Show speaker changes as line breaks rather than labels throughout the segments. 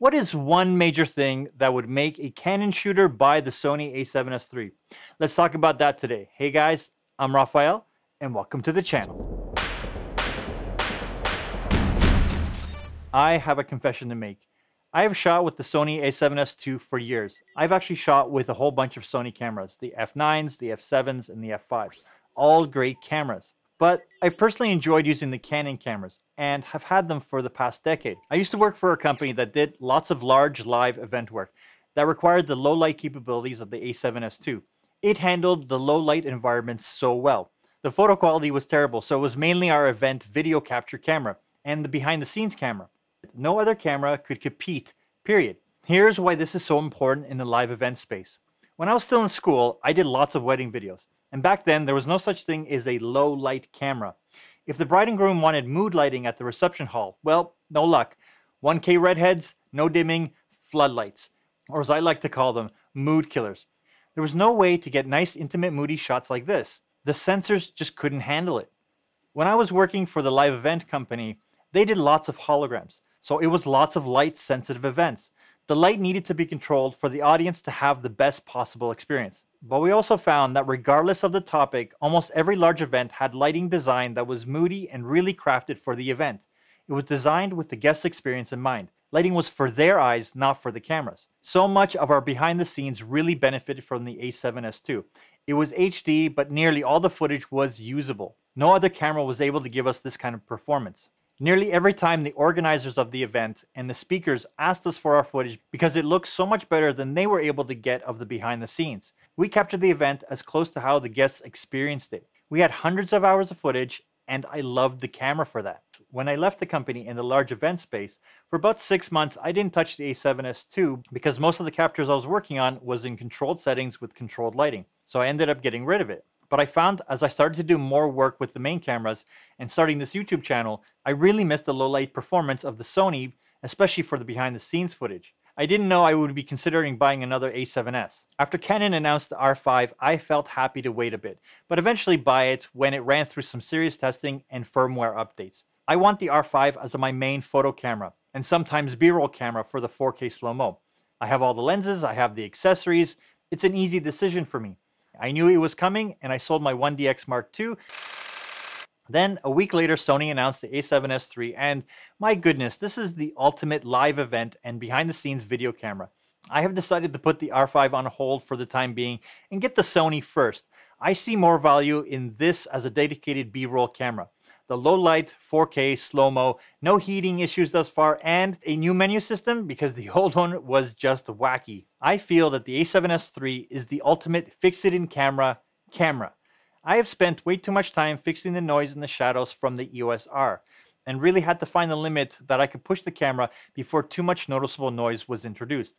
What is one major thing that would make a Canon shooter buy the Sony a7S III? Let's talk about that today. Hey guys, I'm Rafael and welcome to the channel. I have a confession to make. I have shot with the Sony a7S II for years. I've actually shot with a whole bunch of Sony cameras, the f9s, the f7s, and the f5s. All great cameras. But I've personally enjoyed using the Canon cameras and have had them for the past decade. I used to work for a company that did lots of large live event work that required the low light capabilities of the a7S II. It handled the low light environments so well. The photo quality was terrible, so it was mainly our event video capture camera and the behind the scenes camera. No other camera could compete, period. Here's why this is so important in the live event space. When I was still in school, I did lots of wedding videos. And back then, there was no such thing as a low light camera. If the bride and groom wanted mood lighting at the reception hall, well, no luck. 1K redheads, no dimming, floodlights. Or as I like to call them, mood killers. There was no way to get nice, intimate, moody shots like this. The sensors just couldn't handle it. When I was working for the live event company, they did lots of holograms. So it was lots of light sensitive events. The light needed to be controlled for the audience to have the best possible experience. But we also found that regardless of the topic, almost every large event had lighting design that was moody and really crafted for the event. It was designed with the guest experience in mind. Lighting was for their eyes, not for the cameras. So much of our behind the scenes really benefited from the a7S II. It was HD, but nearly all the footage was usable. No other camera was able to give us this kind of performance. Nearly every time the organizers of the event and the speakers asked us for our footage because it looked so much better than they were able to get of the behind the scenes. We captured the event as close to how the guests experienced it. We had hundreds of hours of footage and I loved the camera for that. When I left the company in the large event space, for about six months, I didn't touch the a7S II because most of the captures I was working on was in controlled settings with controlled lighting. So I ended up getting rid of it. But I found as I started to do more work with the main cameras and starting this YouTube channel, I really missed the low light performance of the Sony, especially for the behind the scenes footage. I didn't know I would be considering buying another A7S. After Canon announced the R5, I felt happy to wait a bit, but eventually buy it when it ran through some serious testing and firmware updates. I want the R5 as my main photo camera, and sometimes B-roll camera for the 4K slow-mo. I have all the lenses, I have the accessories, it's an easy decision for me. I knew it was coming and I sold my 1DX Mark II. Then a week later, Sony announced the a7S III, and my goodness, this is the ultimate live event and behind the scenes video camera. I have decided to put the R5 on hold for the time being and get the Sony first. I see more value in this as a dedicated B-roll camera the low light 4K slow-mo, no heating issues thus far, and a new menu system because the old one was just wacky. I feel that the a7S III is the ultimate fix-it-in camera camera. I have spent way too much time fixing the noise and the shadows from the EOS R and really had to find the limit that I could push the camera before too much noticeable noise was introduced.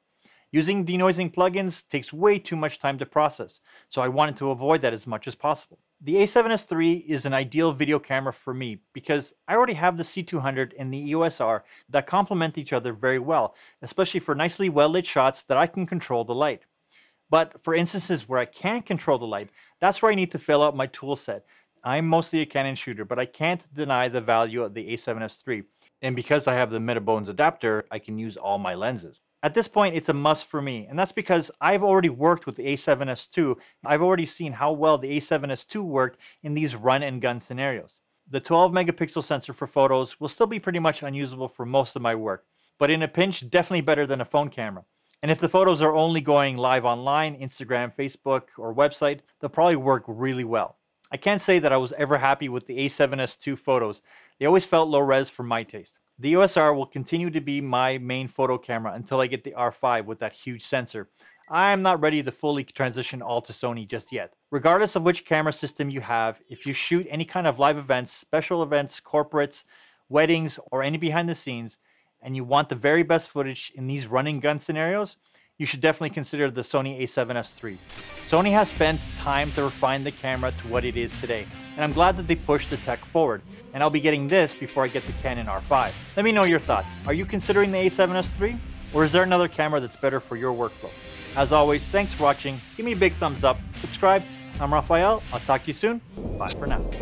Using denoising plugins takes way too much time to process, so I wanted to avoid that as much as possible. The a7S III is an ideal video camera for me because I already have the C200 and the EOS R that complement each other very well, especially for nicely well-lit shots that I can control the light. But for instances where I can't control the light, that's where I need to fill out my tool set. I'm mostly a Canon shooter, but I can't deny the value of the a7S III. And because I have the Metabones adapter, I can use all my lenses. At this point, it's a must for me, and that's because I've already worked with the a7S II. I've already seen how well the a7S II worked in these run and gun scenarios. The 12 megapixel sensor for photos will still be pretty much unusable for most of my work, but in a pinch, definitely better than a phone camera. And if the photos are only going live online, Instagram, Facebook, or website, they'll probably work really well. I can't say that I was ever happy with the a7S II photos. They always felt low res for my taste. The EOS R will continue to be my main photo camera until I get the R5 with that huge sensor. I'm not ready to fully transition all to Sony just yet. Regardless of which camera system you have, if you shoot any kind of live events, special events, corporates, weddings, or any behind the scenes, and you want the very best footage in these running gun scenarios, you should definitely consider the Sony a7S III. Sony has spent time to refine the camera to what it is today, and I'm glad that they pushed the tech forward and I'll be getting this before I get the Canon R5. Let me know your thoughts. Are you considering the a7S III? Or is there another camera that's better for your workflow? As always, thanks for watching. Give me a big thumbs up, subscribe. I'm Rafael. I'll talk to you soon. Bye for now.